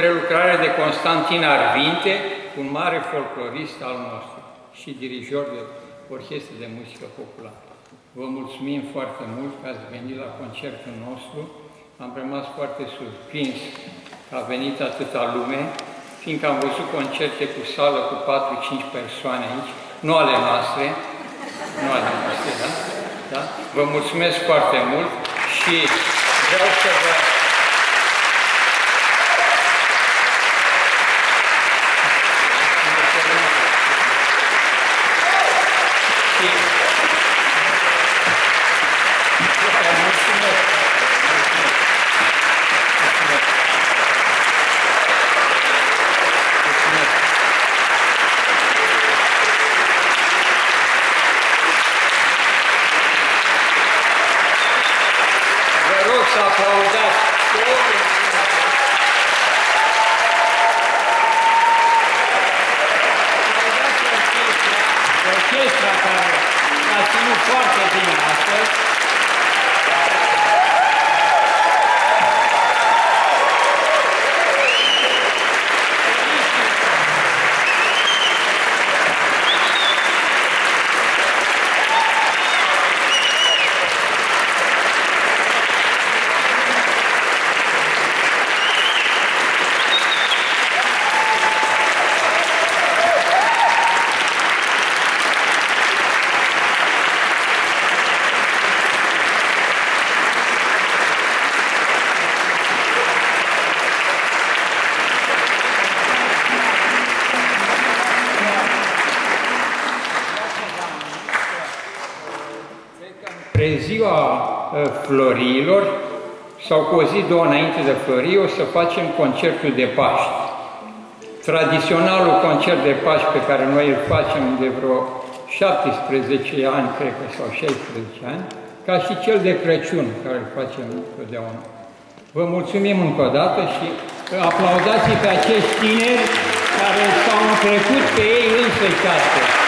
prelucrare de Constantin Arvinte, un mare folclorist al nostru și dirijor de orchestră de muzică populară. Vă mulțumim foarte mult că ați venit la concertul nostru. Am rămas foarte surprins că a venit atâta lume, fiindcă am văzut concerte cu sală cu 4-5 persoane aici, nu ale noastre, nu ale noastre, da? da? Vă mulțumesc foarte mult și vreau să vă rog să aplaudați. Orchestra care a ținut foarte bine astăzi. Ziua ă, florilor sau cu o zi, două înainte de florii, o să facem concertul de Paști. Tradiționalul concert de Paști pe care noi îl facem de vreo 17 ani, cred că, sau 16 ani, ca și cel de Crăciun, care îl facem totdeauna. Vă mulțumim încă o dată și aplaudați pe acești tineri care s-au întrecut pe ei însăși astăzi.